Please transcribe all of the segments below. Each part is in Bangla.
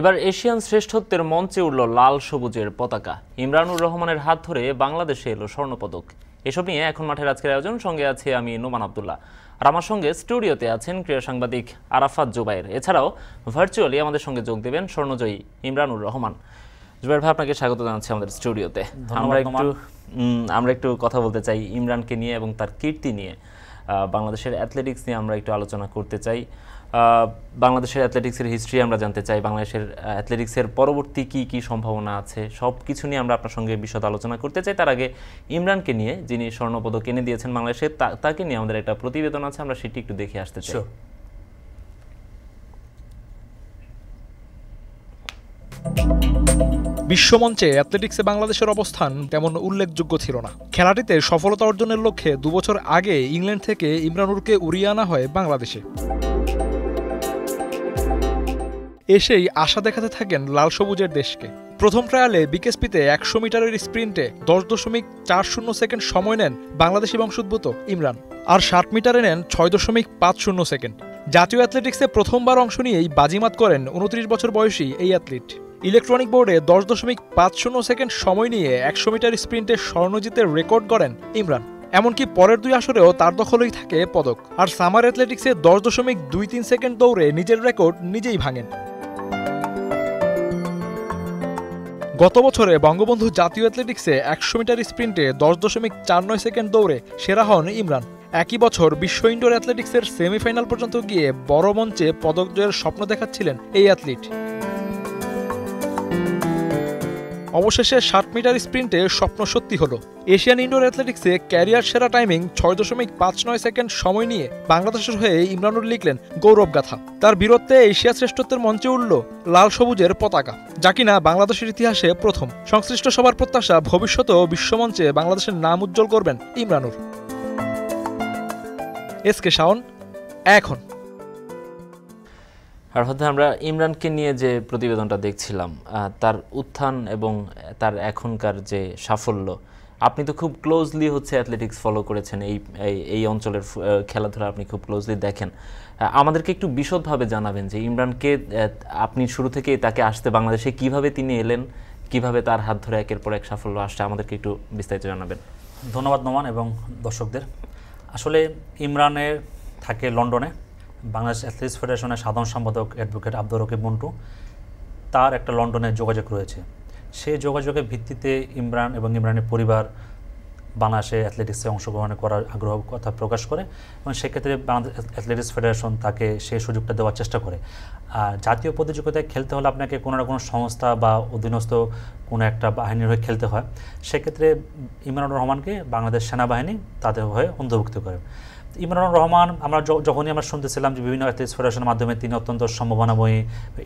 এবার এশিয়ান শ্রেষ্ঠত্বের মঞ্চে উঠল লাল সবুজের পতাকা। ইমরানুর রহমানের হাত ধরে বাংলাদেশে এলো স্বর্ণপদক। এসব নিয়ে এখন মাঠের আজকের আয়োজন। সঙ্গে আছে আমি নোমান আবদুল্লাহ। আর আমার সঙ্গে স্টুডিওতে আছেন ক্রীড়া সাংবাদিক আরাফাত জুবাইর এছাড়াও ভার্চুয়ালি আমাদের সঙ্গে যোগ দেবেন স্বর্ণজয়ী ইমরানুর রহমান। জুবাইর ভাই আপনাকে স্বাগত জানাচ্ছি আমাদের স্টুডিওতে। আমরা একটু আমরা একটু কথা বলতে চাই ইমরানকে নিয়ে এবং তার কীর্তি নিয়ে। বাংলাদেশের অ্যাথলেটিক্স নিয়ে আমরা একটু আলোচনা করতে চাই। বাংলাদেশের অ্যাথলেটিক্সের হিস্ট্রি আমরা জানতে চাই। বাংলাদেশের অ্যাথলেটিক্সের পরবর্তী কি কি সম্ভাবনা আছে? সব কিছু নিয়ে আমরা আপনার সঙ্গে বিশদ আলোচনা করতে চাই। তার আগে ইমরানকে নিয়ে যিনি স্বর্ণপদক এনে দিয়েছেন বাংলাদেশের তাকে নিয়ে আমাদের একটা প্রতিবেদন আছে। আমরা সেটি একটু দেখে আসতে চাই। বিশ্বমঞ্চে অ্যাথলেটিক্সে বাংলাদেশের অবস্থান তেমন উল্লেখযোগ্য ছিল না। খেলাটিতে সফলতা অর্জনের লক্ষ্যে দুবছর আগে ইংল্যান্ড থেকে ইমরানুরকে উড়িয়ে আনা হয় বাংলাদেশে। এসেই আশা দেখাতে থাকেন লাল সবুজের দেশকে। প্রথম ট্রায়ালে বিকেএসপিতে একশো মিটারের স্প্রিন্টে দশ দশমিক চার শূন্য সেকেন্ড সময় নেন বাংলাদেশি বংশোদ্ভূত ইমরান আর ষাট মিটারে নেন ছয় দশমিক পাঁচ শূন্য সেকেন্ড। জাতীয় অ্যাথলেটিক্সে প্রথমবার অংশ নিয়েই বাজিমাত করেন উনত্রিশ বছর বয়সী এই অ্যাথলিট। ইলেকট্রনিক বোর্ডে দশ দশমিক পাঁচ শূন্য সেকেন্ড সময় নিয়ে একশো মিটার স্প্রিন্টে স্বর্ণজিতের রেকর্ড করেন ইমরান। এমনকি পরের দুই আসরেও তার দখলেই থাকে পদক। আর সামার অ্যাথলেটিক্সে দশ দশমিক দুই তিন সেকেন্ড দৌড়ে নিজের রেকর্ড নিজেই ভাঙেন। গত বছরে বঙ্গবন্ধু জাতীয় অ্যাথলেটিক্সে একশো মিটার স্প্রিন্টে দশ দশমিক চার নয় সেকেন্ড দৌড়ে সেরা হন ইমরান। একই বছর বিশ্ব ইনডোর অ্যাথলেটিক্সের সেমিফাইনাল পর্যন্ত গিয়ে বড় মঞ্চে পদক জয়ের স্বপ্ন দেখাচ্ছিলেন এই অ্যাথলিট। অবশেষে ষাট মিটার স্প্রিন্টে স্বপ্ন সত্যি হলো। এশিয়ান ইনডোর অ্যাথলেটিক্সে ক্যারিয়ার সেরা টাইমিং ছয় দশমিক পাঁচ নয় সেকেন্ড সময় নিয়ে বাংলাদেশের হয়ে ইমরানুর লিখলেন গৌরব গাথা। তার বীরত্বে এশিয়া শ্রেষ্ঠত্বের মঞ্চে উঠল লাল সবুজের পতাকা, যা কিনা বাংলাদেশের ইতিহাসে প্রথম। সংশ্লিষ্ট সবার প্রত্যাশা ভবিষ্যতেও বিশ্বমঞ্চে বাংলাদেশের নাম উজ্জ্বল করবেন ইমরানুর এস কে শাওন, এখন। আর হয়তো আমরা ইমরানকে নিয়ে যে প্রতিবেদনটা দেখছিলাম তার উত্থান এবং তার এখনকার যে সাফল্য, আপনি তো খুব ক্লোজলি হচ্ছে অ্যাথলেটিক্স ফলো করেছেন, এই, এই- অঞ্চলের খেলাধুলা আপনি খুব ক্লোজলি দেখেন। আমাদেরকে একটু বিশদভাবে জানাবেন যে ইমরানকে আপনি শুরু থেকে তাকে আসতে বাংলাদেশে কীভাবে তিনি এলেন, কীভাবে তার হাত ধরে একের পর এক সাফল্য আসছে, আমাদেরকে একটু বিস্তারিত জানাবেন। ধন্যবাদ নোমান এবং দর্শকদের। আসলে ইমরানের থাকে লন্ডনে বাংলাদেশ অ্যাথলেটিক্স ফেডারেশনের সাধারণ সম্পাদক অ্যাডভোকেট আব্দুর রকিব মন্টু, তার একটা লন্ডনে যোগাযোগ রয়েছে। সেই যোগাযোগের ভিত্তিতে ইমরান এবং ইমরানের পরিবার বাংলাদেশে অ্যাথলেটিক্সে অংশগ্রহণ করার আগ্রহ কথা প্রকাশ করে এবং সেক্ষেত্রে বাংলাদেশ অ্যাথলেটিক্স ফেডারেশন তাকে সেই সুযোগটা দেওয়ার চেষ্টা করে। আর জাতীয় প্রতিযোগিতায় খেলতে হলে আপনাকে কোনো না কোনো সংস্থা বা অধীনস্থ কোনো একটা বাহিনীর হয়ে খেলতে হয়। সেক্ষেত্রে ইমরানুর রহমানকে বাংলাদেশ সেনাবাহিনী তাদের হয়ে অন্তর্ভুক্ত করে। ইমরানুর রহমান, আমরা যখনই আমরা শুনতেছিলাম যে বিভিন্ন অ্যাথলেটিক্স ফেডারেশনের মাধ্যমে তিনি অত্যন্ত সম্ভাবনাময়ী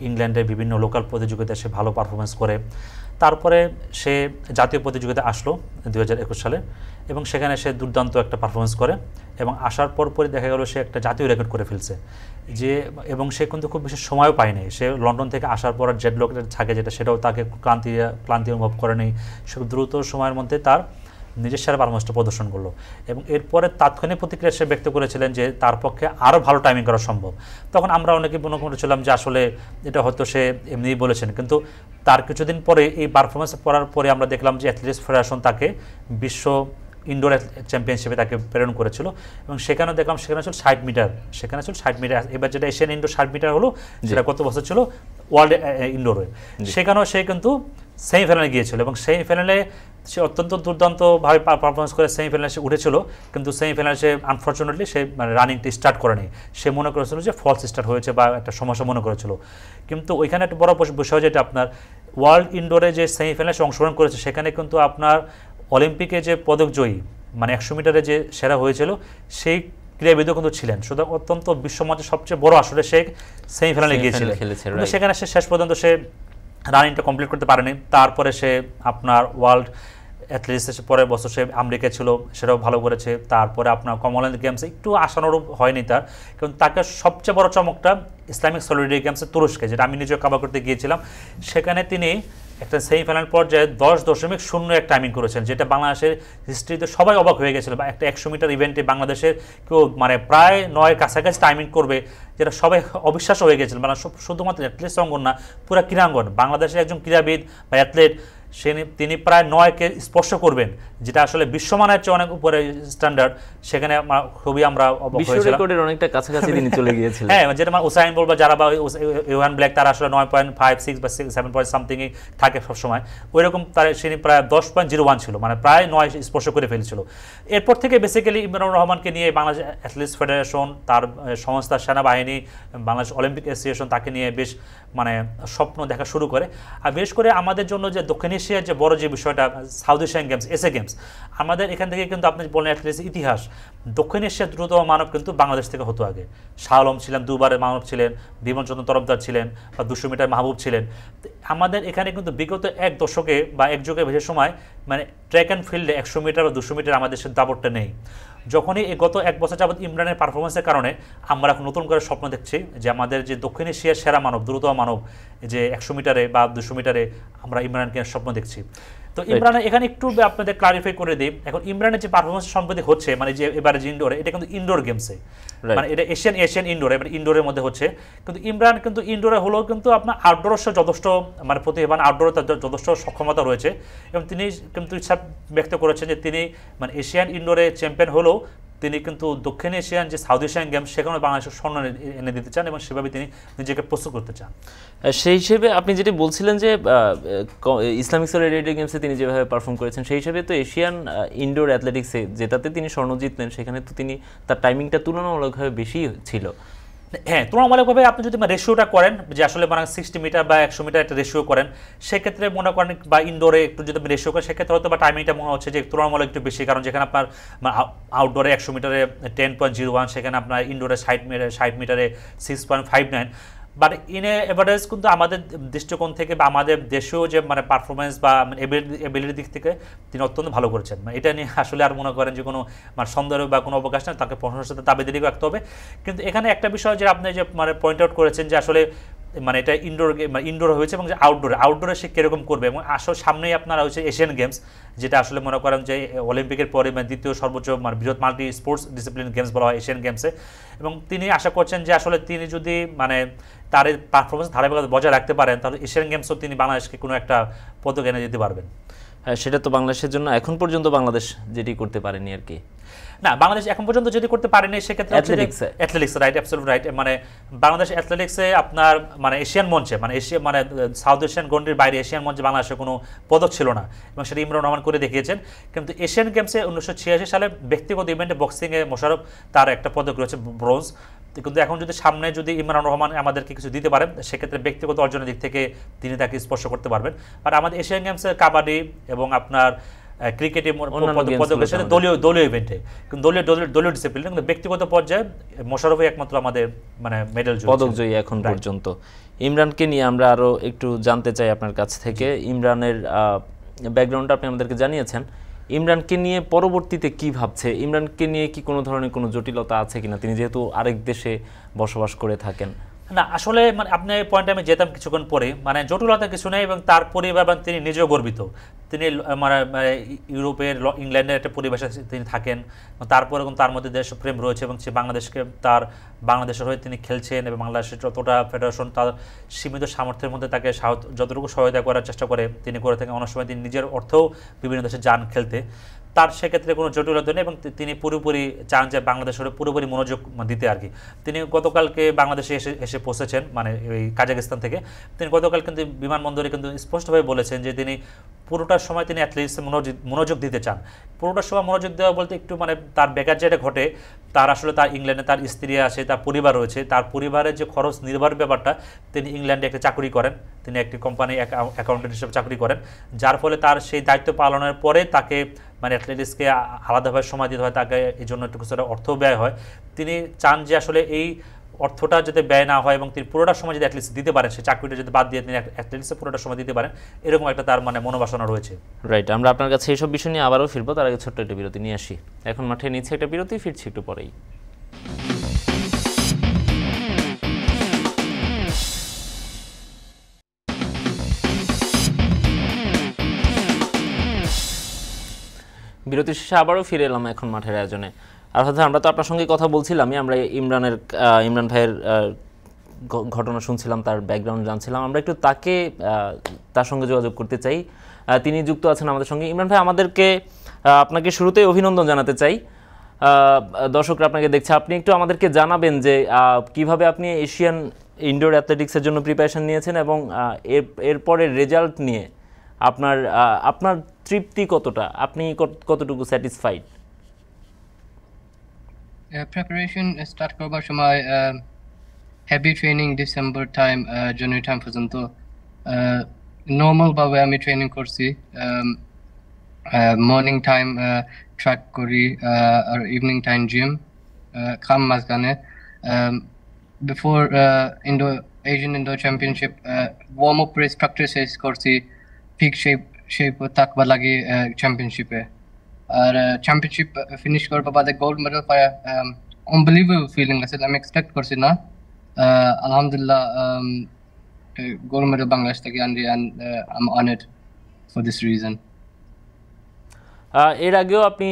ইংল্যান্ডে বিভিন্ন লোকাল প্রতিযোগিতায় সে ভালো পারফরমেন্স করে। তারপরে সে জাতীয় প্রতিযোগিতায় আসলো দু হাজার একুশ সালে এবং সেখানে সে দুর্দান্ত একটা পারফরমেন্স করে এবং আসার পর পরই দেখা গেল সে একটা জাতীয় রেকর্ড করে ফেলছে। যে, এবং সে কিন্তু খুব বেশি সময়ও পায়নি। সে লন্ডন থেকে আসার পর জেড লোকের থাকে যেটা, সেটাও তাকে ক্লান্তি ক্লান্তি অনুভব করেনি। সে দ্রুত সময়ের মধ্যে তার নিজের সেরা পারফরমেন্সটা প্রদর্শন করল। এবং এরপরে তাৎক্ষণিক প্রতিক্রিয়া সে ব্যক্ত করেছিলেন যে তার পক্ষে আরও ভালো টাইমিং করা সম্ভব। তখন আমরা অনেকে মনে করেছিলাম যে আসলে এটা হয়তো সে এমনিই বলেছেন। কিন্তু তার কিছুদিন পরে এই পারফরমেন্স করার পরে আমরা দেখলাম যে অ্যাথলেটিক্স ফেডারেশন তাকে বিশ্ব ইনডোর চ্যাম্পিয়নশিপে তাকে প্রেরণ করেছিল। এবং সেখানে দেখলাম সেখানে ছিল ষাট মিটার। সেখানে ছিল ষাট মিটার। এবার যেটা এশিয়ান ইনডোর ষাট মিটার হলো সেটা কত বছর ছিল? ওয়ার্ল্ড ইনডোরে সেখানেও সে কিন্তু সেমিফাইনালে গিয়েছিল এবং সেমিফাইনালে সে অত্যন্ত দুর্দান্তভাবে পারফরমেন্স করে সেমিফাইনালে সে উঠেছিল কিন্তু সেমিফাইনালে সে আনফর্চুনেটলি সে মানে রানিংটি স্টার্ট করেনি। সে মনে করেছিল যে ফলস স্টার্ট হয়েছে বা একটা সমস্যা মনে করেছিল। কিন্তু ওইখানে একটা বড় বিষয় যেটা আপনার ওয়ার্ল্ড ইনডোরে যে সেমিফাইনালে অংশগ্রহণ করেছে সেখানে কিন্তু আপনার অলিম্পিকে যে পদক জয়ী মানে একশো মিটারে যে সেরা হয়েছিল সেই ক্রীড়াবিদও কিন্তু ছিলেন। শুধু অত্যন্ত বিশ্বমঞ্চে সবচেয়ে বড় আসলে সে সেমিফাইনালে Semi-final গিয়েছিল। খেলেছে, কিন্তু right. সেখানে সে শেষ পর্যন্ত সে রানিংটা কমপ্লিট করতে পারেনি। তারপরে সে আপনার ওয়ার্ল্ড অ্যাথলেটিক্স পরের বছর সে আমেরিকা ছিল, সেটাও ভালো করেছে। তারপরে আপনার কমনওয়েলথ গেমসে একটু আশানুরূপ হয়নি তার। কিন্তু তাকে সবচেয়ে বড় চমকটা ইসলামিক সলিডারি গেমসে তুরস্কে, যেটা আমি নিজেও কাবার করতে গিয়েছিলাম। সেখানে তিনি একটা সেমিফাইনাল পর্যায়ে দশ দশমিক শূন্য এক টাইমিং করেছেন, যেটা বাংলাদেশের হিস্ট্রিতে সবাই অবাক হয়ে গেছিল। বা একটা একশো মিটার ইভেন্টে বাংলাদেশের কেউ মানে প্রায় নয়ের কাছাকাছি টাইমিং করবে, যেটা সবাই অবিশ্বাস হয়ে গেছিল। মানে শুধুমাত্র অ্যাথলেট অঙ্গন না, পুরো ক্রীড়াঙ্গন, বাংলাদেশের একজন ক্রীড়াবিদ বা অ্যাথলেট সে তিনি প্রায় নয়কে স্পর্শ করবেন যেটা আসলে বিশ্বমানের চেয়ে অনেক উপরে স্ট্যান্ডার্ড সেখানে খুবই আমরা রেকর্ডের অনেকটা কাছাকাছি তিনি চলে গিয়েছিলেন। হ্যাঁ যেটা মানে ওসাইন বল বা যারা বা ইউহান ব্ল্যাক তারা আসলে নয় পয়েন্ট ফাইভ সিক্স বা সেভেন পয়েন্ট সামথিংই থাকে সবসময়। ওই রকম তার তিনি প্রায় দশ পয়েন্ট জিরো ওয়ান ছিল মানে প্রায় নয় স্পর্শ করে ফেলেছিল। এরপর থেকে বেসিক্যালি ইমরানুর রহমানকে নিয়ে বাংলাদেশ অ্যাথলেটিক্স ফেডারেশন তার সংস্থা সেনাবাহিনী বাংলাদেশ অলিম্পিক অ্যাসোসিয়েশন তাকে নিয়ে বেশ মানে স্বপ্ন দেখা শুরু করে। আর বিশেষ করে আমাদের জন্য যে দক্ষিণ এশিয়ার যে বড় যে বিষয়টা South Asian Games SA Games আমাদের এখান থেকে কিন্তু আপনি বলেন অ্যাথলেটিক্স ইতিহাস। দক্ষিণ এশিয়ার দ্রুততম মানব কিন্তু বাংলাদেশ থেকে হতো আগে। শাহলম ছিলেন, দুবারের মানব ছিলেন বিমনচন্দ্র তরফদার ছিলেন বা দুশো মিটার মাহবুব ছিলেন। আমাদের এখানে কিন্তু বিগত এক দশকে বা এক যুগে বেশি সময় মানে ট্র্যাক অ্যান্ড ফিল্ডে একশো মিটার বা দুশো মিটার আমাদের সে দাপটটা নেই। যখনই এই গত এক বছর যাবৎ ইমরানের পারফরমেন্সের কারণে আমরা এখন নতুন করে স্বপ্ন দেখছি যে আমাদের যে দক্ষিণ এশিয়ার সেরা মানব, দ্রুত মানব যে একশো মিটারে বা দুশো মিটারে আমরা ইমরানকে স্বপ্ন দেখছি। তো ইমরানের এখানে একটু আপনাদের ক্লারিফাই করে দিই। এখন ইমরানের যে পারফরমেন্স সম্প্রতি হচ্ছে মানে যে এবারে যে ইনডোরে এটা কিন্তু ইনডোর গেমসে মানে এটা এশিয়ান এশিয়ান ইনডোর এবার ইনডোরের মধ্যে হচ্ছে। কিন্তু ইমরান কিন্তু ইনডোরে হলেও কিন্তু আপনার আউটডোরের যথেষ্ট মানে প্রতিভা আউটডোরে তার যথেষ্ট সক্ষমতা রয়েছে। এবং তিনি কিন্তু ইচ্ছা ব্যক্ত করেছেন যে তিনি মানে এশিয়ান ইনডোরে চ্যাম্পিয়ন হলেও তিনি কিন্তু দক্ষিণ এশিয়ান যে সাউথ এশিয়ান গেম, সেখানে বাংলাদেশের স্বর্ণ এনে- দিতে চান এবং সেভাবে তিনি নিজেকে প্রস্তুত করতে চান। সেই হিসেবে আপনি যেটি বলছিলেন যে ইসলামিক সোলিডারিটি গেমসে তিনি যেভাবে পারফর্ম করেছেন, সেই হিসেবে তো এশিয়ান ইনডোর অ্যাথলেটিক্সে যেটাতে তিনি স্বর্ণ জিতলেন, সেখানে তো তিনি তার টাইমিংটা তুলনামূলকভাবে বেশি ছিল। হ্যাঁ তুলনামূলকভাবে আপনি যদি রেশিওটা করেন, যে আসলে মানে সিক্সটি মিটার বা একশো মিটার একটা রেশিও করেন, সেক্ষেত্রে মনে করেন বা ইনডোরে একটু যদি আপনি রেশিও করেন, সেক্ষেত্রে হয়তো বা টাইমিংটা মনে হচ্ছে যে তুলনামূলক একটু বেশি। কারণ যেখানে আপনার আউটডোরে একশো মিটারে টেন পয়েন্ট জিরো ওয়ান সেখানে আপনার ইনডোরে ষাট মিটারে ষাট মিটারে six point five nine but in average কিন্তু আমাদের দৃষ্টিকোণ থেকে বা আমাদের দেশেও যে মানে পারফরমেন্স বা এবিলিটির দিক থেকে তিনি অত্যন্ত ভালো করেছেন। মানে এটা নিয়ে আসলে আর মনে করেন যে কোনো মানে সন্দেহ বা কোনো অবকাশ নেই, তাকে প্রশংসার সাথে দাবিদারি রাখতে হবে। কিন্তু এখানে একটা বিষয় যে আপনি যে মানে পয়েন্ট আউট করেছেন যে আসলে মানে এটা ইনডোর মানে ইনডোর হয়েছে এবং যে আউটডোরে আউটডোরে সে কীরকম করবে? এবং আসলে সামনেই আপনারা হচ্ছে এশিয়ান গেমস যেটা আসলে মনে করেন যে অলিম্পিকের পরে মানে দ্বিতীয় সর্বোচ্চ মানে বৃহৎ মাল্টি স্পোর্টস ডিসিপ্লিন গেমস বলা হয় এশিয়ান গেমসে এবং তিনি আশা করছেন যে আসলে তিনি যদি মানে তার পারফরমেন্স ধারাবাহিকতা বজায় রাখতে পারেন, তাহলে এশিয়ান গেমসও তিনি বাংলাদেশকে কোনো একটা পদক এনে দিতে পারবেন। সেটা তো বাংলাদেশের জন্য এখন পর্যন্ত বাংলাদেশ যেটি করতে পারেনি আর কি। না বাংলাদেশ এখন পর্যন্ত যদি করতে পারেনি সেক্ষেত্রে Athletics athletics right absolute right মানে বাংলাদেশ অ্যাথলেটিক্সে আপনার মানে এশিয়ান মঞ্চে মানে এশিয়া মানে সাউথ এশিয়ান গন্ডির বাইরে এশিয়ান মঞ্চে বাংলাদেশের কোনো পদক ছিল না এবং সেটা ইমরান রহমান করে দেখিয়েছেন। কিন্তু এশিয়ান গেমসে উনিশশো ছিয়াশি সালে ব্যক্তিগত ইভেন্টে বক্সিংয়ে মোশারফ তার একটা পদক রয়েছে ব্রোঞ্জ কিন্তু এখন যদি সামনে যদি ইমরান রহমান আমাদেরকে কিছু দিতে পারেন সেক্ষেত্রে ব্যক্তিগত অর্জনের দিক থেকে তিনি তাকে স্পর্শ করতে পারবেন। আর আমাদের এশিয়ান গেমসে কাবাডি এবং আপনার ক্রিকেটে পদক gamesগুলোতে সাথে দলীয় দলীয় ইভেন্টে কিন্তু দলীয় দলীয় দলীয় ডিসিপ্লিন কিন্তু ব্যক্তিগত পর্যায়ে মোশারফই একমাত্র আমাদের মানে মেডেল পদকজয়ী এখন পর্যন্ত। ইমরানকে নিয়ে আমরা আরও একটু জানতে চাই আপনার কাছ থেকে। ইমরানের ব্যাকগ্রাউন্ডটা আপনি আমাদেরকে জানিয়েছেন। ইমরানকে নিয়ে পরবর্তীতে কি ভাবছে? ইমরানকে নিয়ে কি কোনো ধরনের কোনো জটিলতা আছে কিনা? তিনি যেহেতু আরেক দেশে বসবাস করে থাকেন। না, আসলে মানে আপনি পয়েন্টে আমি যেতাম কিছুক্ষণ পরে। মানে জটিলতা কিছু নেই এবং তারপরে এবার এবং তিনি নিজেও গর্বিত। তিনি মানে মানে ইউরোপের ইংল্যান্ডের একটা পরিবেশে তিনি থাকেন। তারপরে এবং তার মধ্যে দেশপ্রেম রয়েছে এবং সে বাংলাদেশকে, তার বাংলাদেশের হয়ে তিনি খেলছেন এবং বাংলাদেশের যতটা ফেডারেশন তার সীমিত সামর্থ্যের মধ্যে তাকে যতটুকু সহায়তা করার চেষ্টা করে তিনি করে থাকেন, অনেক সময় তিনি নিজের অর্থেও বিভিন্ন দেশে যান খেলতে। তার সেক্ষেত্রে কোনো জটিলতা নেই এবং তিনি পুরোপুরি চান যে বাংলাদেশের পুরোপুরি মনোযোগ দিতে আর কি। তিনি গতকালকে বাংলাদেশে এসে এসে পৌঁছেছেন মানে এই কাজাকিস্তান থেকে। তিনি গতকাল কিন্তু বিমানবন্দরে কিন্তু স্পষ্টভাবে বলেছেন যে তিনি পুরোটার সময় তিনি অ্যাথলিস্টে মনোযোগ মনোযোগ দিতে চান। পুরোটার সময় মনোযোগ দেওয়া বলতে একটু মানে তার বেকার যেটা ঘটে, তার আসলে তার ইংল্যান্ডে তার স্ত্রী আছে, তার পরিবার রয়েছে, তার পরিবারের যে খরচ নির্ভর ব্যাপারটা, তিনি ইংল্যান্ডে একটা চাকরি করেন। তিনি একটি কোম্পানি অ্যাকাউন্টেন্ট হিসেবে চাকরি করেন। যার ফলে তার সেই দায়িত্ব পালনের পরে তাকে মানে অ্যাথলেটিক্সকে আলাদাভাবে সময় দিতে হয়, তাকে এই জন্য একটু কিছুটা অর্থ ব্যয় হয়। তিনি চান যে আসলে এই অর্থটা যদি ব্যয় না হয় এবং তিনি পুরোটা সময় যদি অ্যাটলিস্ট দিতে পারেন, সে চাকরিটা যদি বাদ দিয়ে তিনি অ্যাটলিস্ট পুরোটা সময় দিতে পারেন, এরকম একটা তার মানে মনোবাসনা রয়েছে। রাইট আমরা আপনার কাছে এইসব বিষয় নিয়ে আবারও ফিরবো, তার আগে ছোট্ট একটা বিরতি নিয়ে আসি। এখন মাঠে নিচ্ছে একটা বিরতি, ফিরছি একটু পরেই। বিরতি শেষে আবারও ফিরে এলাম এখন মাঠের আয়োজনে। আর আমরা তো আপনার সঙ্গে কথা বলছিলামই, আমরা ইমরানের ইমরান ভাইয়ের ঘটনা শুনছিলাম, তার ব্যাকগ্রাউন্ড জানছিলাম। আমরা একটু তাকে তার সঙ্গে যোগাযোগ করতে চাই। তিনি যুক্ত আছেন আমাদের সঙ্গে। ইমরান ভাই, আমাদেরকে আপনাকে শুরুতেই অভিনন্দন জানাতে চাই। দর্শকরা আপনাকে দেখছে, আপনি একটু আমাদেরকে জানাবেন যে কীভাবে আপনি এশিয়ান ইনডোর অ্যাথলেটিক্সের জন্য প্রিপারেশন নিয়েছেন এবং এর, এরপরের রেজাল্ট নিয়ে আপনার আপনার তৃপ্তি কতটা? আপনি কত- কতটুকু স্যাটিসফাইড প্রিপারেশন স্টার্ট করবার সময় হেভি ট্রেনিং ডিসেম্বর টাইম জানুয়ারি টাইম পর্যন্ত নর্মাল ভাবে আমি ট্রেনিং করছি মর্নিং টাইম ট্র্যাক করি uh, আর ইভিনিং টাইম জিম খাম মাঝখানে before indo Asian indo championship warm up race practice করছি পিক শেপ শেপ থাকবা লাগে চ্যাম্পিয়নশিপে আর চ্যাম্পিয়নশিপ ফিনিশ করবার বাদে গোল্ড মেডেল পাওয়া আনবিলিভেবল ফিলিং আছে আমি এক্সপেক্ট করছি না। আলহামদুলিল্লাহ গোল্ড মেডেল বাংলাদেশ থেকে and I am honoured for this reason এর আগেও আপনি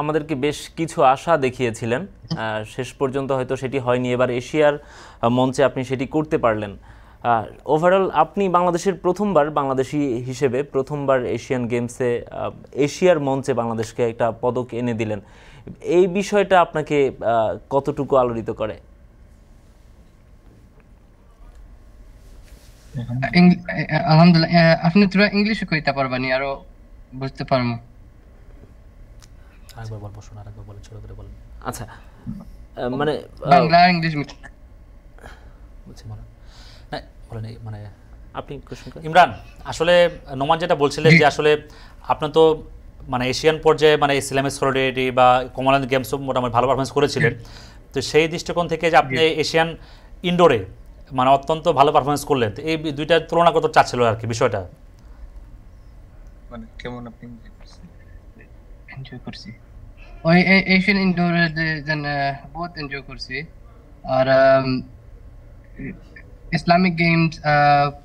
আমাদেরকে বেশ কিছু আশা দেখিয়েছিলেন। শেষ পর্যন্ত হয়তো সেটি হয়নি এবার এশিয়ার মঞ্চে আপনি সেটি করতে পারলেন। ওভারঅল আপনি বাংলাদেশের প্রথমবার বাংলাদেশি হিসেবে প্রথমবার এশিয়ান গেমসে এশিয়ার মঞ্চে বাংলাদেশকে একটা পদক এনে দিলেন। এই বিষয়টা আপনাকে কতটুকু আলোড়িত করে? আলহামদুলিল্লাহ আপনি তোরা ইংলিশে কইতে পারবানি আরও বুঝতে পারব। আরেকবার বলব শোনা আরেকবার বলেন ছোট করে বলেন। আচ্ছা মানে বাংলা ইংলিশ মিক্স বলছি মানে বলেন মানে আপনি ইমরান আসলে নোমান যেটা বলছিলেন যে আসলে আপনি তো মানে এশিয়ান পর্যায়ে মানে ইসলামিক সলিডারিটি বা কমনওয়েলথ গেমসও মোটামুটি ভালো পারফরমেন্স করেছিলেন। তো সেই দৃষ্টিকোণ থেকে যে আপনি এশিয়ান ইনডোরে মানে অত্যন্ত ভালো পারফরমেন্স করলেন তো এই দুইটার তুলনা কত চাচ্ছিল আর কি বিষয়টা? মানে কেমন আপনি এনজয় করছি? ওই এশিয়ান ইনডোরে যেন বহুত এনজয় করছি। আর ইসলামিক গেমস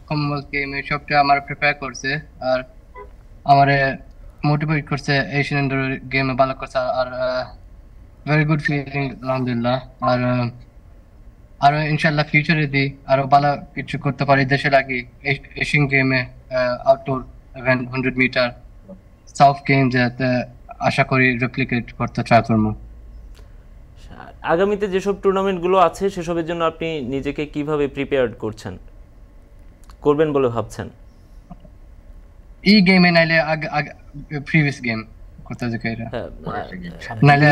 কমনওয়েলথ গেম সবটা আমার প্রিপেয়ার করছে আর আমার মোটিভেট করছে এশিয়ান ইনডোর গেমে ভালো করছে আর ভেরি গুড ফিলিং আলহামদুলিল্লাহ। আর আরও ইনশাল্লাহ ফিউচারে দি আরও ভালো কিছু করতে পারি দেশে লাগি এশিয়ান গেমে outdoor event hundred metre South game যাতে আশা করি রেপ্লিকেট করতে ট্রাই আগামীতে যেসব টুর্নামেন্টগুলো আছে সেসবের জন্য আপনি নিজেকে কীভাবে প্রিপেয়ার্ড করছেন? করবেন বলে ভাবছেন? এই গেমে নাইলে প্রিভিয়াস গেম করতে এটা। হ্যাঁ নাইলে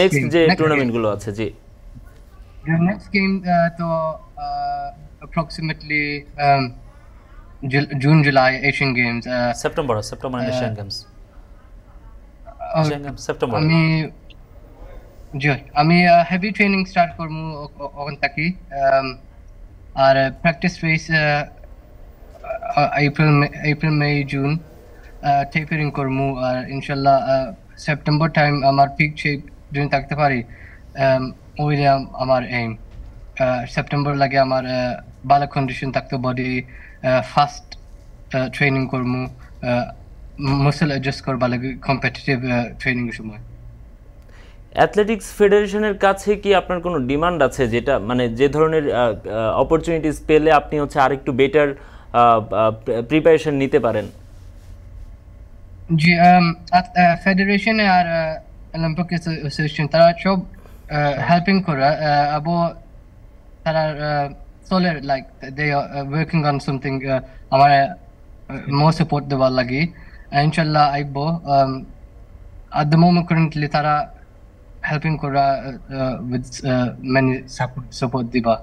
নেক্সট যে টুর্নামেন্টগুলো আছে জি। নেক্সট গেম তো approximately June July Asian Games September September Asian Games Asian Games September আমি জি, আমি হেভি ট্রেনিং স্টার্ট করব ওখান থাকি আর practice race April April May June tapering করব। আর ইনশাল্লাহ সেপ্টেম্বর টাইম আমার পিক শেপ যদি থাকতে পারি ওইটা আমার এইম সেপ্টেম্বর লাগে আমার ভালো কন্ডিশন থাকতো বডি ফাস্ট ট্রেনিং করব। মাসেল অ্যাডজাস্ট করবা লাগে কম্পিটিটিভ ট্রেনিং সময়। অ্যাথলেটিক্স ফেডারেশনের কাছে কি আপনার কোনো ডিমান্ড আছে যেটা মানে যে ধরনের অপরচুনিটিস পেলে আপনি হচ্ছে আরেকটু বেটার প্রিপারেশন নিতে পারেন? জি ফেডারেশন আর অলিম্পিক অ্যাসোসিয়েশন তারা সব হেল্পিং করে আবো, তারা চলে like they working on something আমার মোর সাপোর্ট দেওয়ার লাগি। ইনশাল্লাহ আইব at the moment currently তারা হেল্পিং করা উইথ মেনি সাপোর্ট দিবা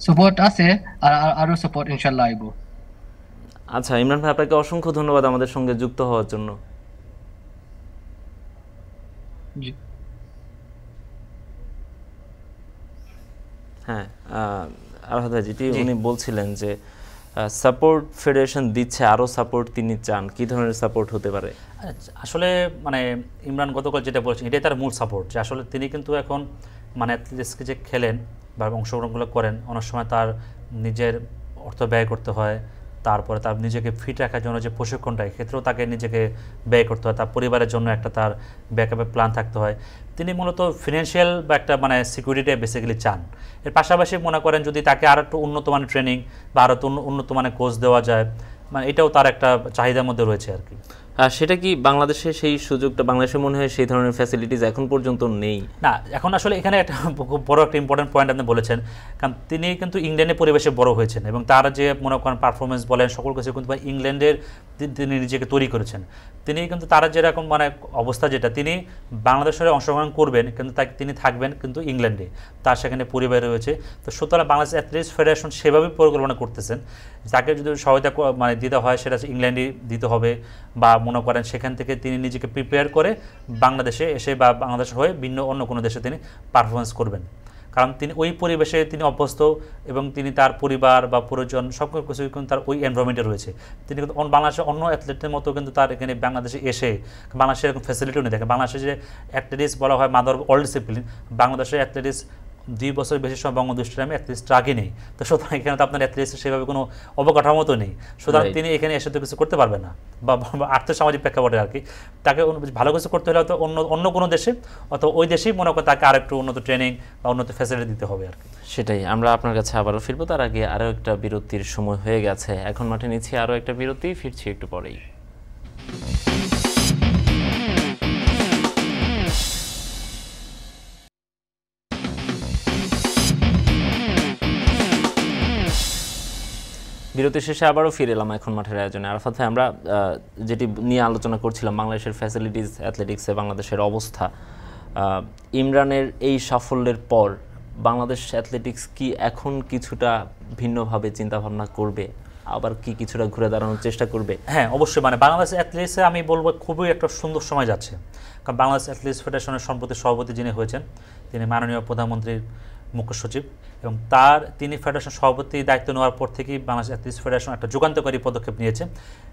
সাপোর্ট আছে আর আর- সাপোর্ট ইনশাল্লাহ আইব। আচ্ছা ইমরান ভাই আপনাকে অসংখ্য ধন্যবাদ আমাদের সঙ্গে যুক্ত হওয়ার জন্য। হ্যাঁ আরহাদ ভাই যেটি উনি বলছিলেন যে সাপোর্ট ফেডারেশন দিচ্ছে আরও সাপোর্ট তিনি চান। কি ধরনের সাপোর্ট হতে পারে? আসলে মানে ইমরান গতকাল যেটা বলছেন, এটাই তার মূল সাপোর্ট যে আসলে তিনি কিন্তু এখন মানে অ্যাথলেটিক্সকে যে খেলেন বা অংশগ্রহণগুলো করেন, অনেক সময় তার নিজের অর্থ ব্যয় করতে হয় তারপরে তার নিজেকে ফিট রাখার জন্য যে প্রশিক্ষণটা এক্ষেত্রেও তাকে নিজেকে ব্যয় করতে হয়। তার পরিবারের জন্য একটা তার ব্যাকআপের প্ল্যান থাকতে হয়। তিনি মূলত ফিনান্সিয়াল বা একটা মানে সিকিউরিটি বেসিক্যালি চান। এর পাশাপাশি মনে করেন যদি তাকে আরও একটু উন্নত মানের ট্রেনিং বা আরও উন্নত মানের কোর্স দেওয়া যায় মানে এটাও তার একটা চাহিদার মধ্যে রয়েছে আর কি। সেটা কি বাংলাদেশে সেই সুযোগটা, বাংলাদেশে মনে হয় সেই ধরনের ফ্যাসিলিটিস এখন পর্যন্ত নেই? না, এখন আসলে এখানে একটা খুব বড় একটা ইম্পর্টেন্ট পয়েন্ট আপনি বলেছেন। কারণ তিনি কিন্তু ইংল্যান্ডের পরিবেশে বড় হয়েছেন এবং তার যে মনে করেন পারফরমেন্স বলেন, সকল কিছু কিন্তু ইংল্যান্ডের তিনি নিজেকে তৈরি করেছেন। তিনি কিন্তু তারা যেরকম মানে অবস্থা যেটা, তিনি বাংলাদেশের অংশগ্রহণ করবেন, কিন্তু তাকে তিনি থাকবেন কিন্তু ইংল্যান্ডে। তার সেখানে পরিবার রয়েছে। তো সুতরাং বাংলাদেশ অ্যাথলেটিক্স ফেডারেশন সেভাবেই পরিকল্পনা করতেছেন। তাকে যদি সহায়তা মানে দিতে হয়, সেটা ইংল্যান্ডে দিতে হবে বা মনে করেন সেখান থেকে তিনি নিজেকে প্রিপেয়ার করে বাংলাদেশে এসে বা বাংলাদেশের হয়ে ভিন্ন অন্য কোনো দেশে তিনি পারফরমেন্স করবেন। কারণ তিনি ওই পরিবেশে তিনি অভ্যস্ত এবং তিনি তার পরিবার বা পরিজন সব কিছু কিন্তু তার ওই এনভারনমেন্টে রয়েছে। তিনি কিন্তু বাংলাদেশের অন্য অ্যাথলেটের মতো কিন্তু তার এখানে বাংলাদেশে এসে বাংলাদেশের এরকম ফ্যাসিলিটিও নেই। দেখেন বাংলাদেশে যে অ্যাথলেটিক্স বলা হয় মাদার অল ডিসিপ্লিন বাংলাদেশের অ্যাথলেটিক্স দুই বছর বেশি সময় বঙ্গদেশ আমি অ্যাথলিস্ট রাখি নেই। তো সুতরাং এখানে তো আপনার অ্যাথলিস্ট সেভাবে কোনো অবকাঠামো তো নেই। সুতরাং তিনি এখানে এসে তো কিছু করতে পারবেন না। বা আর্থসামাজিক প্রেক্ষাপটে আর কি। তাকে ভালো কিছু করতে হলে হয়তো অন্য অন্য কোনো দেশে অথবা ওই দেশেই মনে করো তাকে আরেকটু উন্নত ট্রেনিং বা উন্নত ফ্যাসিলিটি দিতে হবে আর কি। সেটাই আমরা আপনার কাছে আবারও ফিরবো। তার আগে আরও একটা বিরতির সময় হয়ে গেছে। এখন মাঠে নিচ্ছি আরও একটা বিরতি ফিরছি একটু পরেই। বিরতি শেষে আবারও ফিরে এলাম এখন মাঠের আয়োজনে। আরাফাত ভাই, আমরা যেটি নিয়ে আলোচনা করছিলাম, বাংলাদেশের ফ্যাসিলিটিস অ্যাথলেটিক্সে বাংলাদেশের অবস্থা ইমরানের এই সাফল্যের পর বাংলাদেশ অ্যাথলেটিক্স কি এখন কিছুটা ভিন্নভাবে চিন্তাভাবনা করবে? আবার কি কিছুটা ঘুরে দাঁড়ানোর চেষ্টা করবে? হ্যাঁ অবশ্যই। মানে বাংলাদেশ অ্যাথলেটিক্সে আমি বলব, খুবই একটা সুন্দর সময় যাচ্ছে। কারণ বাংলাদেশ অ্যাথলেটিক্স ফেডারেশনের সম্প্রতি সভাপতি যিনি হয়েছেন, তিনি মাননীয় প্রধানমন্ত্রীর মুখ্য সচিব এবং তার তিনি ফেডারেশন সভাপতি দায়িত্ব নেওয়ার পর থেকেই বাংলাদেশ অ্যাথলেটিক্স ফেডারেশন একটা যুগান্তকারী পদক্ষেপ নিয়েছে।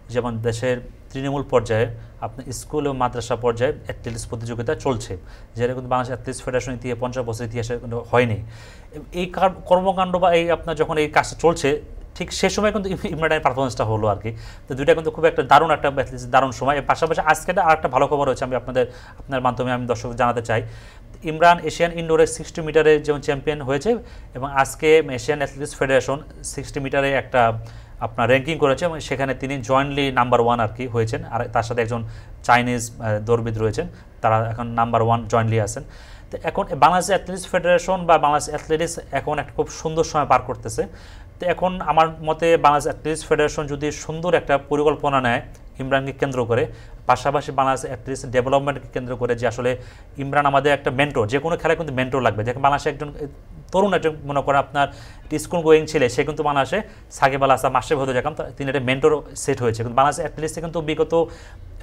যেমন দেশের তৃণমূল পর্যায়ে আপনার স্কুল ও মাদ্রাসা পর্যায়ে অ্যাথলেটিক্স প্রতিযোগিতা চলছে। যেটা কিন্তু বাংলাদেশ অ্যাথলেটিক্স ফেডারেশন ইতিহাস পঞ্চাশ বছর ইতিহাসে কিন্তু হয়নি। এই কার- কর্মকাণ্ড বা এই আপনার যখন এই কাজটা চলছে, ঠিক সে সময় কিন্তু ইমরানের পারফরমেন্সটা হলো আর কি। তো দুইটা কিন্তু খুব একটা দারুণ একটা দারুণ সময়। পাশাপাশি আজকে আর একটা ভালো খবর হচ্ছে আমি আপনাদের আপনার মাধ্যমে আমি দর্শক জানাতে চাই। ইমরান এশিয়ান ইনডোরে সিক্সটি মিটারে যেমন চ্যাম্পিয়ন হয়েছে এবং আজকে এশিয়ান অ্যাথলেটিক্স ফেডারেশন সিক্সটি মিটারে একটা আপনার র্যাঙ্কিং করেছে এবং সেখানে তিনি জয়েন্টলি নাম্বার ওয়ান আর কি হয়েছেন। আর তার সাথে একজন চাইনিজ দৌড়বিদ রয়েছেন। তারা এখন নাম্বার ওয়ান জয়েন্টলি আছেন। তো এখন বাংলাদেশ অ্যাথলেটিক্স ফেডারেশন বা বাংলাদেশ অ্যাথলেটিক্স এখন একটা খুব সুন্দর সময় পার করতেছে। তো এখন আমার মতে বাংলাদেশ অ্যাথলেটিক্স ফেডারেশন যদি সুন্দর একটা পরিকল্পনা নেয় ইমরানকে কেন্দ্র করে। পাশাপাশি বাংলাদেশ অ্যাথলেটিক্স ডেভেলপমেন্টকে কেন্দ্র করে যে আসলে ইমরান আমাদের একটা মেন্টর যে কোনো খেলায় কিন্তু মেন্টর লাগবে। দেখেন বাংলাদেশে একজন তরুণ একজন মনে করেন আপনার স্কুল গোয়িং ছেলে সে কিন্তু বাংলাদেশে সাকিব আল হাসান মাস্টার হতে যাকাম তিনি একটা মেন্টর সেট হয়েছে। কিন্তু বাংলাদেশ অ্যাথলেটিক্সে কিন্তু বিগত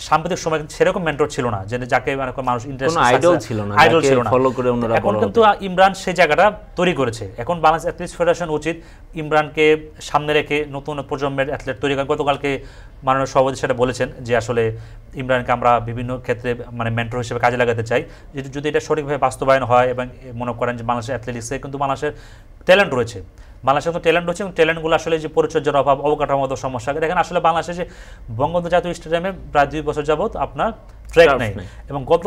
সাম্প্রতিক সময় কিন্তু সেরকম মেন্টর ছিল না যে যাকে মানে মানুষ ইন্টারেস্ট idol ছিল না, আইডল ছিল না। follow করে অন্যরা এখন কিন্তু ইমরান সেই জায়গাটা তৈরি করেছে। এখন বাংলাদেশ অ্যাথলেটিক্স ফেডারেশন উচিত ইমরানকে সামনে রেখে নতুন প্রজন্মের অ্যাথলেট তৈরি করা। গতকালকে মাননীয় সভাপতি সেটা বলেছেন যে আসলে ইমরানকে আমরা বিভিন্ন ক্ষেত্রে মানে মেন্টর হিসেবে কাজে লাগাতে চাই। যেহেতু, যদি এটা সঠিকভাবে বাস্তবায়ন হয় এবং মনে করেন যে বাংলাদেশের অ্যাথলেটিক্সে কিন্তু মানুষের ট্যালেন্ট রয়েছে। বাংলাদেশে কিন্তু ট্যালেন্ট রয়েছে এবং ট্যালেন্টগুলো আসলে যে পরিচর্যার অভাব, অবকাঠামোগত সমস্যা, দেখেন আসলে বাংলাদেশে যে বঙ্গবন্ধু জাতীয় স্টেডিয়ামে প্রায় দুই বছর যাবৎ আপনার ট্র্যাক নাই। এবং গত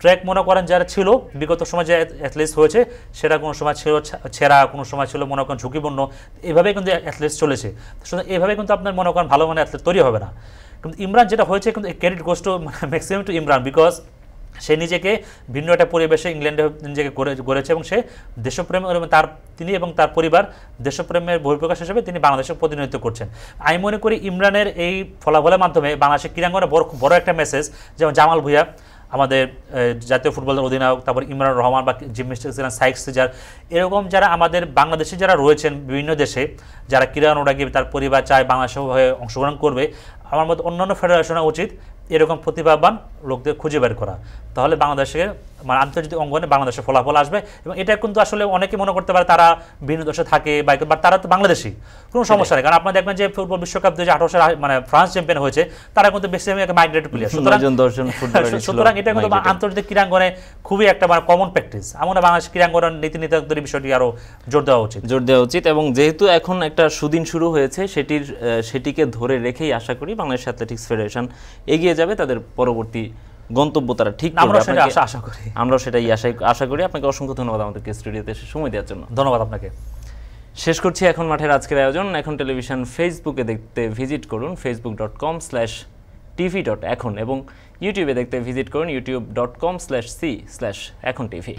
ট্র্যাক মনে করেন যারা ছিল বিগত সময় যে অ্যাথলিস্ট হয়েছে সেটা কোনো সময় ছিল ছেঁড়া কোনো সময় ছিল মনে করেন ঝুঁকিপূর্ণ এভাবেই কিন্তু অ্যাথলিস্ট চলেছে। সুতরাং এভাবে কিন্তু আপনার মনে করেন ভালো মানে অ্যাথলেট তৈরি হবে না। কিন্তু ইমরান যেটা হয়েছে কিন্তু credit goes maximum to Imran because সে নিজেকে ভিন্ন একটা পরিবেশে ইংল্যান্ডে নিজেকে গড়েছে এবং সে দেশপ্রেম এবং তার, তিনি এবং তার পরিবার দেশপ্রেমের বহিঃপ্রকাশ হিসেবে তিনি বাংলাদেশের প্রতিনিধিত্ব করছেন। আমি মনে করি ইমরানের এই ফলাফলের মাধ্যমে বাংলাদেশের ক্রীড়াঙ্গনে বড় বড় একটা মেসেজ যেমন জামাল ভুইয়া, আমাদের জাতীয় ফুটবলের অধিনায়ক, তারপর ইমরান রহমান বা জিমন্যাস্টিক্স ছিলেন সাইক সিজার, এরকম যারা আমাদের বাংলাদেশে যারা রয়েছেন বিভিন্ন দেশে যারা ক্রীড়া অনুরাগী তার পরিবার চায় বাংলাদেশ হয়ে অংশগ্রহণ করবে। আমার মতে অন্যান্য ফেডারেশনের উচিত এরকম প্রতিভাবান লোকদের খুঁজে বের করা। তাহলে বাংলাদেশে মানে আন্তর্জাতিক অঙ্গনে বাংলাদেশের ফলাফল আসবে এবং এটা কিন্তু আসলে অনেকে মনে করতে পারে তারা ভিন্ন দেশে থাকে বা তারা তো বাংলাদেশি। কোনো সমস্যা নেই। কারণ আপনারা দেখবেন যে ফুটবল বিশ্বকাপ দু হাজার মানে ফ্রান্স চ্যাম্পিয়ন হয়েছে তারা কিন্তু বেশি আমি মাইগ্রেট প্লেয়ার সুতরাং এটা কিন্তু আন্তর্জাতিক ক্রীড়াঙ্গনে খুবই একটা মানে কমন প্র্যাকটিস আমরা বাংলাদেশ ক্রীড়াঙ্গনের নীতি নির্ধারকদের বিষয়টি আরও জোর দেওয়া উচিত। জোর দেওয়া উচিত এবং যেহেতু এখন একটা সুদিন শুরু হয়েছে সেটির সেটিকে ধরে রেখেই আশা করি বাংলাদেশ অ্যাথলেটিক্স ফেডারেশন এগিয়ে যাবে তাদের পরবর্তী গন্তব্য তারা ঠিক সেটা আশা করি। আমরাও সেটাই আশা আশা করি। আপনাকে অসংখ্য ধন্যবাদ আমাদেরকে স্টুডিওতে এসে সময় দেওয়ার জন্য। ধন্যবাদ আপনাকে। শেষ করছি এখন মাঠের আজকের আয়োজন। এখন টেলিভিশন ফেসবুকে দেখতে ভিজিট করুন Facebook dot com slash TV dot Ekhon এবং ইউটিউবে দেখতে ভিজিট করুন YouTube dot com slash C slash Ekhon TV